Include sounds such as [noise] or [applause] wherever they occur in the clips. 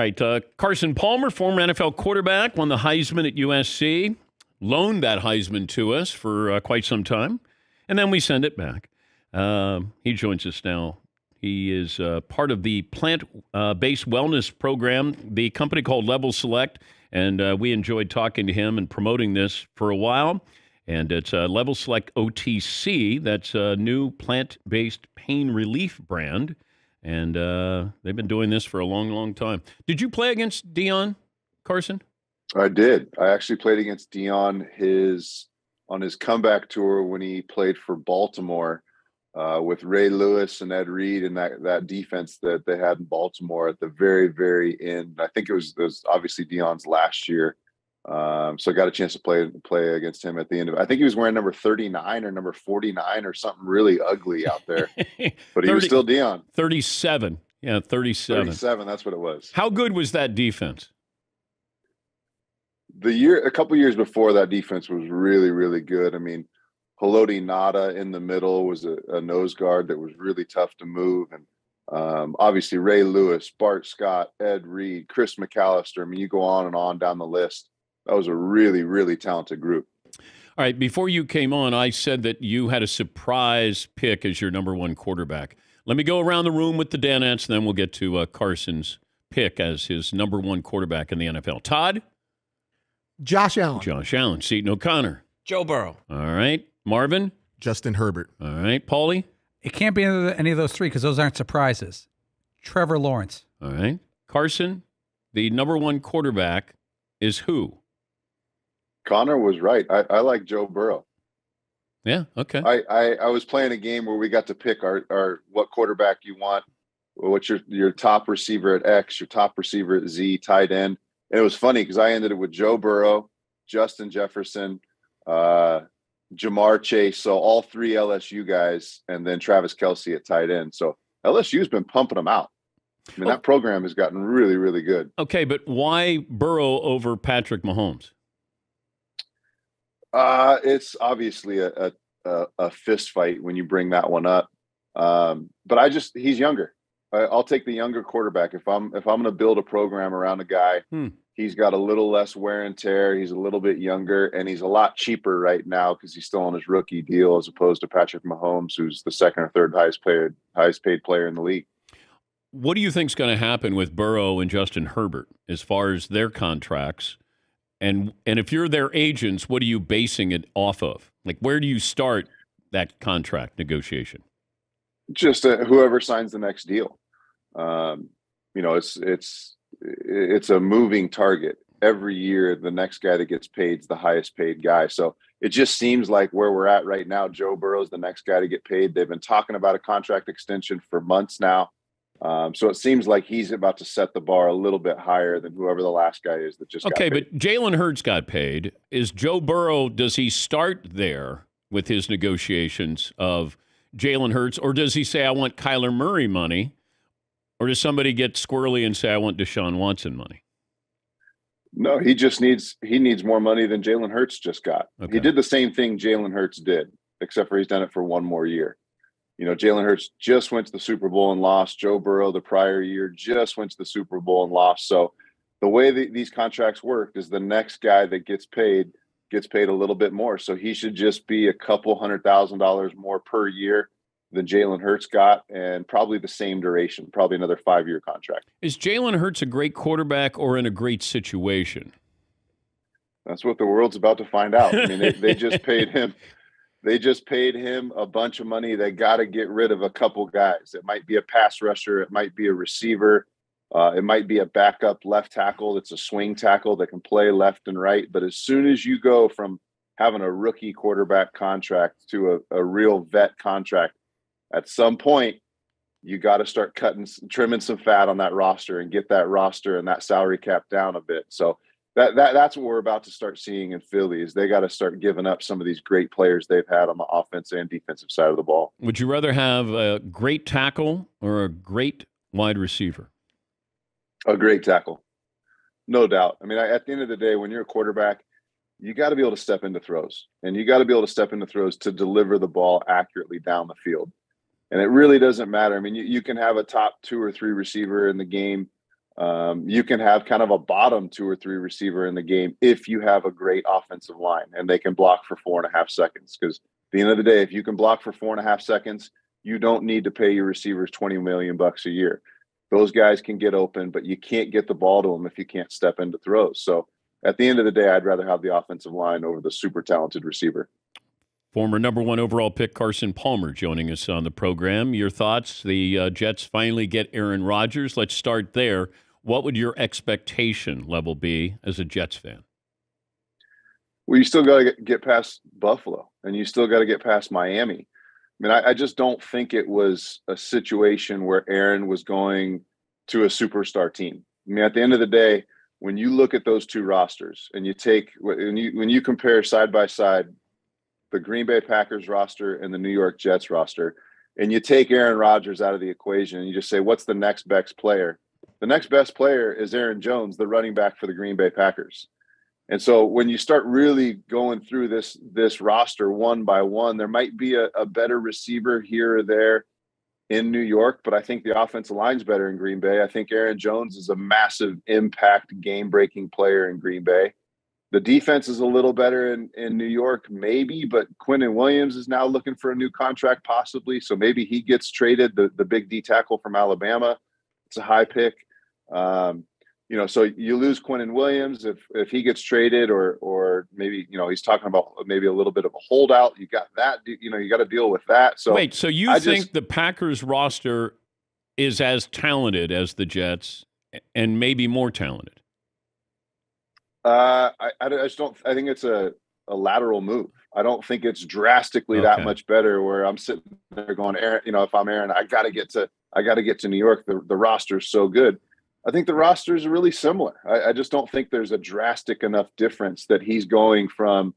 right, uh, Carson Palmer, former NFL quarterback, won the Heisman at USC, loaned that Heisman to us for uh, quite some time, and then we send it back. Uh, he joins us now. He is uh, part of the plant uh, based wellness program, the company called Level Select, and uh, we enjoyed talking to him and promoting this for a while. And it's Level Select OTC. That's a new plant based pain relief brand. And uh, they've been doing this for a long, long time. Did you play against Deion Carson? I did. I actually played against Deion his on his comeback tour when he played for Baltimore uh, with Ray Lewis and Ed Reed and that that defense that they had in Baltimore at the very very end. I think it was it was obviously Deion's last year. Um, so I got a chance to play play against him at the end of it. I think he was wearing number 39 or number 49 or something really ugly out there. [laughs] But 30, he was still Deion. 37. Yeah, 37. 37, that's what it was. How good was that defense? The year a couple years before that defense was really, really good. I mean, Haloti Ngata in the middle was a, a, nose guard that was really tough to move. And um, obviously Ray Lewis, Bart Scott, Ed Reed, Chris McAlister. I mean, you go on and on down the list that was a really, really talented group. All right. Before you came on, I said that you had a surprise pick as your number one quarterback. Let me go around the room with the Danettes, and then we'll get to uh, Carson's pick as his number one quarterback in the NFL. Todd? Josh Allen. Josh Allen. Seton O'Connor. Joe Burrow. All right. Marvin? Justin Herbert. All right. Paulie? It can't be any of those three because those aren't surprises. Trevor Lawrence. All right. Carson, the number one quarterback is who? Connor was right. I, I like Joe Burrow. Yeah. Okay. I, I, I was playing a game where we got to pick our, our what quarterback you want. What's your your top receiver at X, your top receiver at Z, tight end. And it was funny because I ended it with Joe Burrow, Justin Jefferson, uh, Ja'Marr Chase. So all three LSU guys, and then Travis Kelce at tight end. So LSU's been pumping them out. I mean, oh. that program has gotten really, really good. Okay, but why Burrow over Patrick Mahomes? Uh, it's obviously a, a, a fist fight when you bring that one up. Um, but I just he's younger. I, will take the younger quarterback if I'm if I'm going to build a program around a guy. Hmm. He's got a little less wear and tear. He's a little bit younger, and he's a lot cheaper right now because he's still on his rookie deal, as opposed to Patrick Mahomes, who's the second or third highest paid highest paid player in the league. What do you think is going to happen with Burrow and Justin Herbert as far as their contracts? And and if you're their agents, what are you basing it off of? Like where do you start that contract negotiation? Just uh, whoever signs the next deal. Um, you know, it's it's it's a moving target. Every year, the next guy that gets paid is the highest paid guy. So it just seems like where we're at right now, Joe Burrow's the next guy to get paid. They've been talking about a contract extension for months now. Um, so it seems like he's about to set the bar a little bit higher than whoever the last guy is that just okay. But Jalen Hurts got paid. Is Joe Burrow? Does he start there with his negotiations of Jalen Hurts, or does he say I want Kyler Murray money, or does somebody get squirrely and say I want Deshaun Watson money? No, he just needs he needs more money than Jalen Hurts just got. Okay. He did the same thing Jalen Hurts did, except for he's done it for one more year. You know, Jalen Hurts just went to the Super Bowl and lost. Joe Burrow the prior year just went to the Super Bowl and lost. So the way that these contracts work is the next guy that gets paid gets paid a little bit more. So he should just be a couple hundred thousand dollars more per year than Jalen Hurts got, and probably the same duration, probably another five year contract. Is Jalen Hurts a great quarterback or in a great situation? That's what the world's about to find out. I mean, they, they just [laughs] paid him they just paid him a bunch of money. They got to get rid of a couple guys. It might be a pass rusher, it might be a receiver, uh, it might be a backup left tackle that's a swing tackle that can play left and right. But as soon as you go from having a rookie quarterback contract to a, a real vet contract, at some point, you got to start cutting, trimming some fat on that roster and get that roster and that salary cap down a bit. So that, that that's what we're about to start seeing in Philly is they got to start giving up some of these great players they've had on the offense and defensive side of the ball. Would you rather have a great tackle or a great wide receiver? A great tackle, no doubt. I mean, at the end of the day, when you're a quarterback, you got to be able to step into throws, and you got to be able to step into throws to deliver the ball accurately down the field. And it really doesn't matter. I mean, you, you can have a top two or three receiver in the game Um, you can have kind of a bottom two or three receiver in the game if you have a great offensive line and they can block for four and a half seconds. Because at the end of the day, if you can block for four and a half seconds, you don't need to pay your receivers 20 million bucks a year. Those guys can get open, but you can't get the ball to them if you can't step into throws. So at the end of the day, I'd rather have the offensive line over the super talented receiver. Former number one overall pick Carson Palmer joining us on the program. Your thoughts? The uh, Jets finally get Aaron Rodgers. Let's start there. What would your expectation level be as a Jets fan? Well, you still got to get past Buffalo and you still got to get past Miami. I mean, I, I, just don't think it was a situation where Aaron was going to a superstar team. I mean, at the end of the day, when you look at those two rosters and you take when you when you compare side by side the Green Bay Packers roster and the New York Jets roster, and you take Aaron Rodgers out of the equation and you just say, what's the next best player? The next best player is Aaron Jones, the running back for the Green Bay Packers. And so when you start really going through this this roster one by one, there might be a, a better receiver here or there in New York, but I think the offensive line's better in Green Bay. I think Aaron Jones is a massive impact game breaking player in Green Bay. The defense is a little better in, in New York, maybe, but Quinnen Williams is now looking for a new contract, possibly. So maybe he gets traded, the, the big D tackle from Alabama. It's a high pick. Um, you know, so you lose Quinnen Williams if if he gets traded, or or maybe you know he's talking about maybe a little bit of a holdout. You got that, you know, you got to deal with that. So wait, so you I think just, the Packers roster is as talented as the Jets, and maybe more talented? Uh, I, I just don't. I think it's a, a lateral move. I don't think it's drastically okay. that much better. Where I'm sitting there going, Aaron, you know, if I'm Aaron, I got to get to, I got to get to New York. The the roster's so good. I think the roster is really similar. I, I just don't think there's a drastic enough difference that he's going from,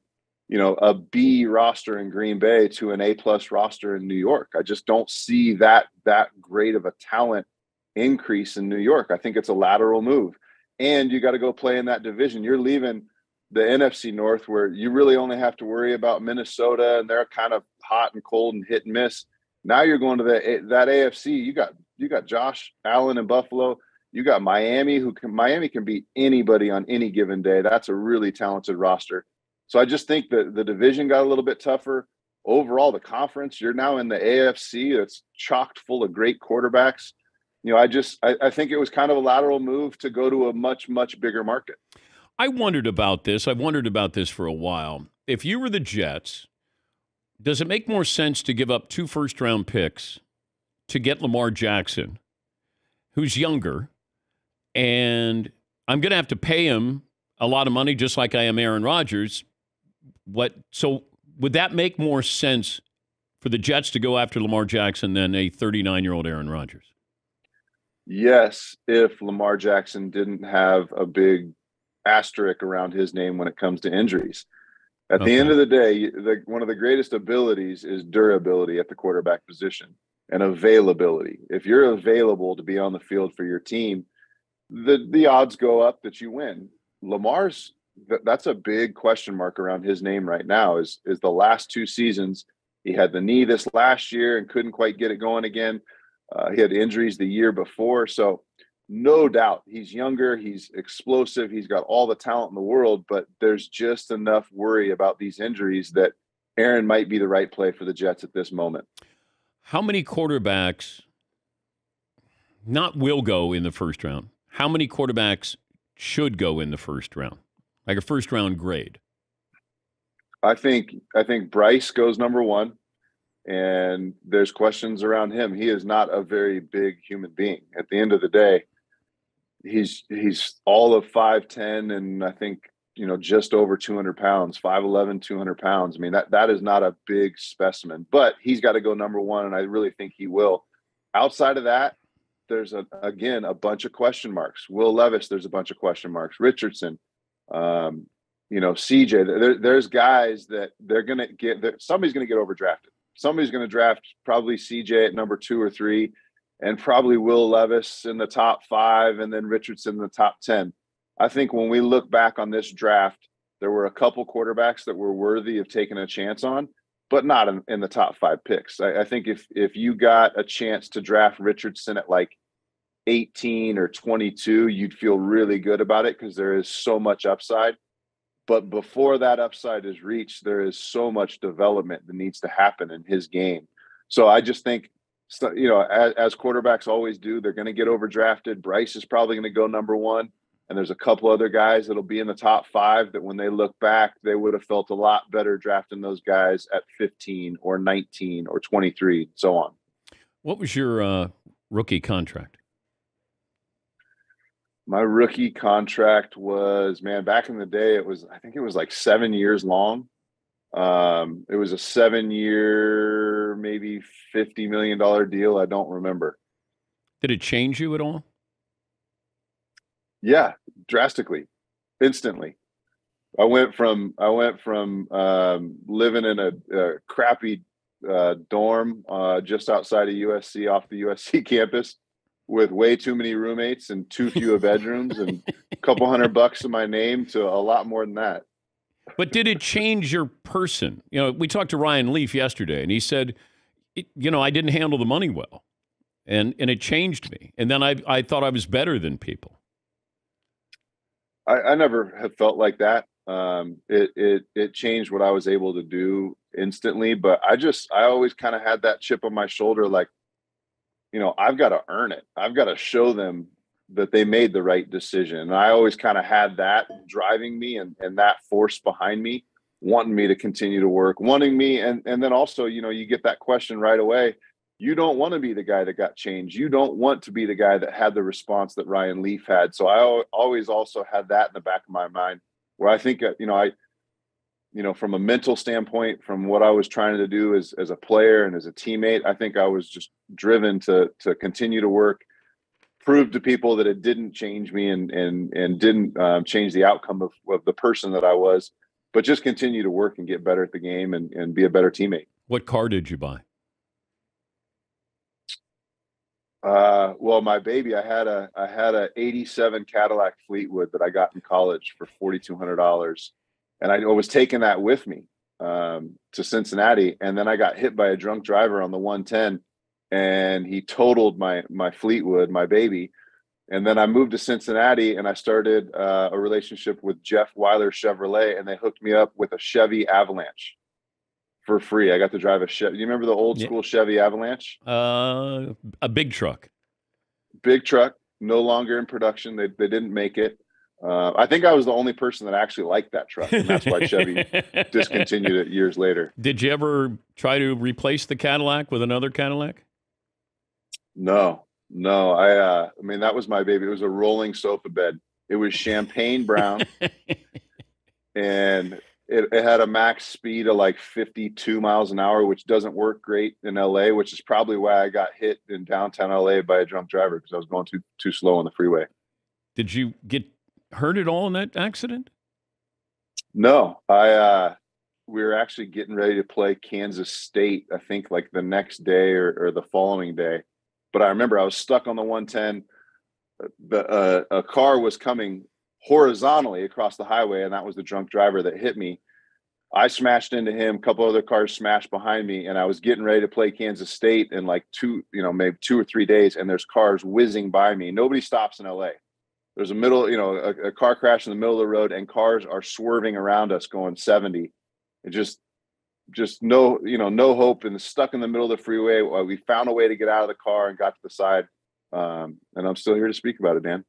you know, a B roster in Green Bay to an A plus roster in New York. I just don't see that that great of a talent increase in New York. I think it's a lateral move and you got to go play in that division. You're leaving the NFC North where you really only have to worry about Minnesota and they're kind of hot and cold and hit and miss. Now you're going to the that AFC. You got you got Josh Allen in Buffalo. You got Miami who can Miami can beat anybody on any given day. That's a really talented roster. So I just think that the division got a little bit tougher. Overall, the conference, you're now in the AFC. It's chocked full of great quarterbacks you know, I just I, I think it was kind of a lateral move to go to a much much bigger market. I wondered about this. I've wondered about this for a while. If you were the Jets, does it make more sense to give up two first round picks to get Lamar Jackson, who's younger, and I'm going to have to pay him a lot of money, just like I am Aaron Rodgers? What so would that make more sense for the Jets to go after Lamar Jackson than a 39 year old Aaron Rodgers? Yes, if Lamar Jackson didn't have a big asterisk around his name when it comes to injuries. At okay. the end of the day, the, one of the greatest abilities is durability at the quarterback position and availability. If you're available to be on the field for your team, the the odds go up that you win. Lamar's that's a big question mark around his name right now. Is is the last two seasons he had the knee this last year and couldn't quite get it going again. Uh, he had injuries the year before. So, no doubt he's younger, he's explosive, he's got all the talent in the world, but there's just enough worry about these injuries that Aaron might be the right play for the Jets at this moment. How many quarterbacks not will go in the first round? How many quarterbacks should go in the first round? Like a first round grade? I think I think Bryce goes number 1 and there's questions around him. He is not a very big human being. At the end of the day, he's he's all of 5'10 and I think you know just over 200 pounds 5'11 200 pounds. I mean that that is not a big specimen but he's got to go number one and i really think he will. Outside of that there's a again a bunch of question marks. Will levis there's a bunch of question marks. Richardson um, you know cj there, there's guys that they're gonna get somebody's gonna get overdrafted somebody's going to draft probably CJ at number two or three, and probably Will Levis in the top five, and then Richardson in the top 10. I think when we look back on this draft, there were a couple quarterbacks that were worthy of taking a chance on, but not in, in the top five picks. I, I think if if you got a chance to draft Richardson at like 18 or 22, you'd feel really good about it because there is so much upside. But before that upside is reached, there is so much development that needs to happen in his game. So I just think, you know, as, as quarterbacks always do, they're going to get overdrafted. Bryce is probably going to go number one. And there's a couple other guys that'll be in the top five that when they look back, they would have felt a lot better drafting those guys at 15 or 19 or 23, and so on. What was your uh, rookie contract? My rookie contract was man back in the day. It was I think it was like seven years long. Um, it was a seven year, maybe fifty million dollar deal. I don't remember. Did it change you at all? Yeah, drastically, instantly. I went from I went from um, living in a, a crappy uh, dorm uh, just outside of USC off the USC [laughs] campus with way too many roommates and too few of bedrooms and a [laughs] couple hundred bucks in my name to a lot more than that. But did it change your person? You know, we talked to Ryan Leaf yesterday, and he said, you know, I didn't handle the money well, and and it changed me. And then I I thought I was better than people. I, I never have felt like that. Um, it it it changed what I was able to do instantly, but I just I always kind of had that chip on my shoulder, like, you know, I've got to earn it. I've got to show them that they made the right decision. And I always kind of had that driving me and and that force behind me, wanting me to continue to work, wanting me, and and then also, you know, you get that question right away you don't want to be the guy that got changed. You don't want to be the guy that had the response that Ryan Leaf had. So I always also had that in the back of my mind where I think, uh, you know, I, you know, from a mental standpoint, from what I was trying to do as, as a player and as a teammate, I think I was just driven to, to continue to work, prove to people that it didn't change me and, and, and didn't um, change the outcome of, of the person that I was, but just continue to work and get better at the game and, and be a better teammate. What car did you buy? Uh, well, my baby, I had a I had a '87 Cadillac Fleetwood that I got in college for forty two hundred dollars, and I was taking that with me um, to Cincinnati, and then I got hit by a drunk driver on the 110, and he totaled my my Fleetwood, my baby, and then I moved to Cincinnati, and I started uh, a relationship with Jeff Wyler Chevrolet, and they hooked me up with a Chevy Avalanche for free. I got to drive a Chevy. You remember the old school yeah. Chevy Avalanche? Uh, a big truck. Big truck, no longer in production. They they didn't make it. Uh, I think I was the only person that actually liked that truck, and that's why Chevy [laughs] discontinued it years later. Did you ever try to replace the Cadillac with another Cadillac? No, no. I uh, I mean that was my baby. It was a rolling sofa bed. It was champagne brown, [laughs] and it, it, had a max speed of like 52 miles an hour, which doesn't work great in LA, which is probably why I got hit in downtown LA by a drunk driver because I was going too too slow on the freeway. Did you get hurt at all in that accident? No, I uh we were actually getting ready to play Kansas State, I think like the next day or, or the following day. But I remember I was stuck on the 110. The uh, a car was coming horizontally across the highway, and that was the drunk driver that hit me. I smashed into him. A couple other cars smashed behind me, and I was getting ready to play Kansas State in like two, you know, maybe two or three days. And there's cars whizzing by me. Nobody stops in LA. There's a middle, you know, a, a car crash in the middle of the road, and cars are swerving around us going 70. It just, just no, you know, no hope, and stuck in the middle of the freeway. We found a way to get out of the car and got to the side. Um, and I'm still here to speak about it, Dan.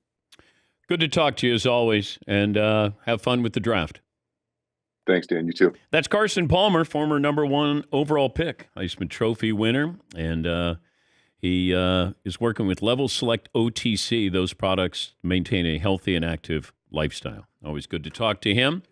Good to talk to you as always, and uh, have fun with the draft. Thanks, Dan. You too. That's Carson Palmer, former number one overall pick, Heisman Trophy winner, and uh, he uh, is working with Level Select OTC. Those products maintain a healthy and active lifestyle. Always good to talk to him.